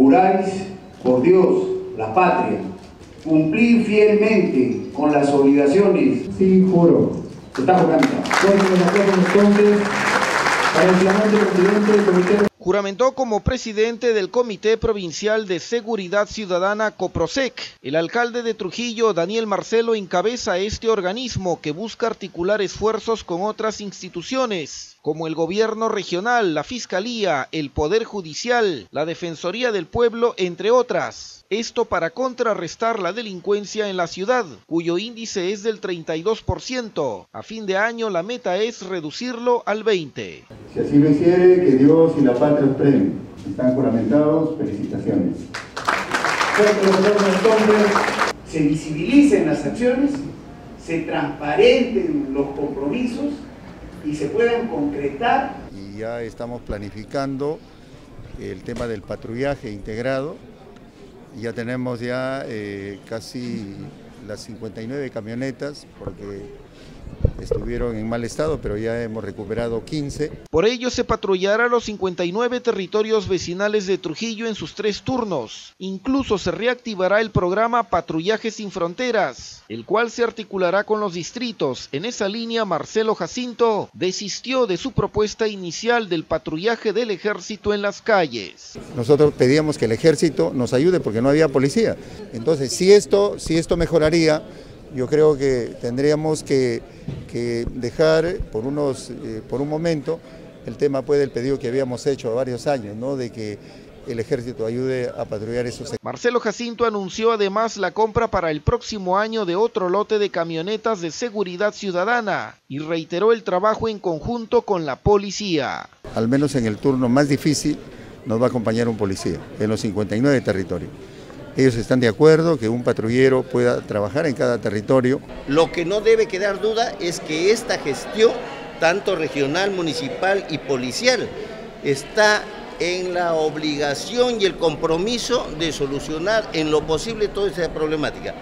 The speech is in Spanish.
Juráis por Dios, la patria, cumplir fielmente con las obligaciones. Sí, juro. Está jurando. entonces para el flamante presidente del Comité Juramentó como presidente del Comité Provincial de Seguridad Ciudadana COPROSEC. El alcalde de Trujillo, Daniel Marcelo, encabeza este organismo que busca articular esfuerzos con otras instituciones, como el gobierno regional, la Fiscalía, el Poder Judicial, la Defensoría del Pueblo, entre otras. Esto para contrarrestar la delincuencia en la ciudad, cuyo índice es del 32%. A fin de año la meta es reducirlo al 20%. Si así lo hiciere, que Dios y la patria os premien. Están juramentados, felicitaciones. se visibilicen las acciones, se transparenten los compromisos y se puedan concretar. Y ya estamos planificando el tema del patrullaje integrado ya tenemos ya eh, casi las 59 camionetas porque estuvieron en mal estado, pero ya hemos recuperado 15. Por ello se patrullará los 59 territorios vecinales de Trujillo en sus tres turnos. Incluso se reactivará el programa Patrullaje sin Fronteras, el cual se articulará con los distritos. En esa línea, Marcelo Jacinto desistió de su propuesta inicial del patrullaje del ejército en las calles. Nosotros pedíamos que el ejército nos ayude porque no había policía. Entonces, si esto, si esto mejoraría, yo creo que tendríamos que, dejar por, unos, eh, por un momento el tema pues, del pedido que habíamos hecho a varios años, ¿no? de que el ejército ayude a patrullar esos Marcelo Jacinto anunció además la compra para el próximo año de otro lote de camionetas de seguridad ciudadana y reiteró el trabajo en conjunto con la policía. Al menos en el turno más difícil nos va a acompañar un policía en los 59 territorios. Ellos están de acuerdo que un patrullero pueda trabajar en cada territorio. Lo que no debe quedar duda es que esta gestión, tanto regional, municipal y policial, está en la obligación y el compromiso de solucionar en lo posible toda esa problemática.